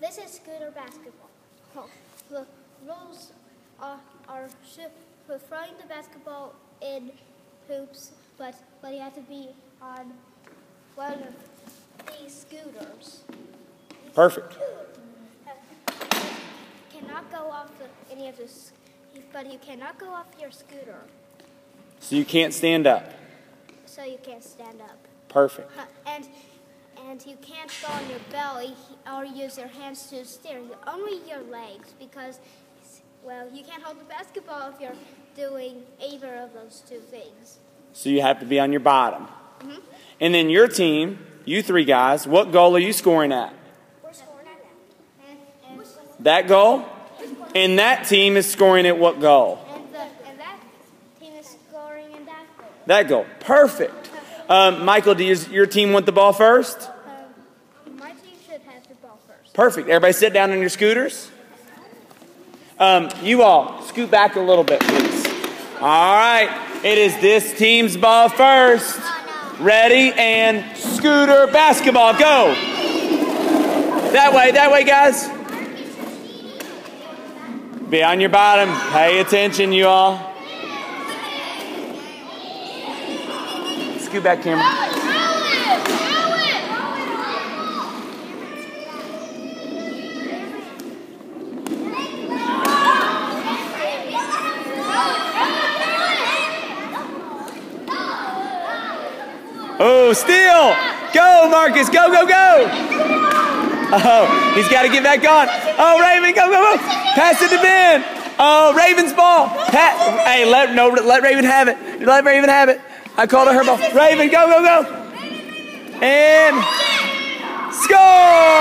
This is scooter basketball. The rules are, are for throwing the basketball in hoops, but, but you have to be on one of these scooters. Perfect. Cannot go off the, any of this, but you cannot go off your scooter, So you can't stand up. so you can't stand up. Perfect. And and you can't go on your belly or use your hands to steer. Only your legs because, well, you can't hold the basketball if you're doing either of those two things. So you have to be on your bottom. Mhm. And then your team, you three guys, what goal are you scoring at? We're scoring at that. That goal? And that team is scoring at what goal? and, the, and that team is scoring in that goal. That goal. Perfect. Um, Michael, does your team want the ball first? Um, my team should have the ball first. Perfect. Everybody sit down on your scooters. Um, you all, scoot back a little bit, please. All right. It is this team's ball first. Ready and scooter basketball. Go. That way, that way, guys. Be on your bottom. Pay attention, you all. Scoot back, Cameron. Oh, steal! Go, Marcus! Go, go, go! Oh, he's got to get back on. Oh, Raven, go, go, go! Pass it to Ben. Oh, Raven's ball. Pa- hey, let no, let Raven have it. Let Raven have it. I called her her ball. Raven, go, go, go. And score!